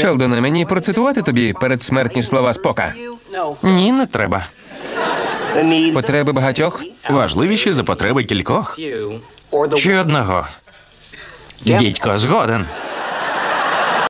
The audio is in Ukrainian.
Шелдоне, мені процитувати тобі передсмертні слова Спока. Ні, не треба. Потреби багатьох? Важливіші за потреби кількох. Чи одного. Дідько згоден.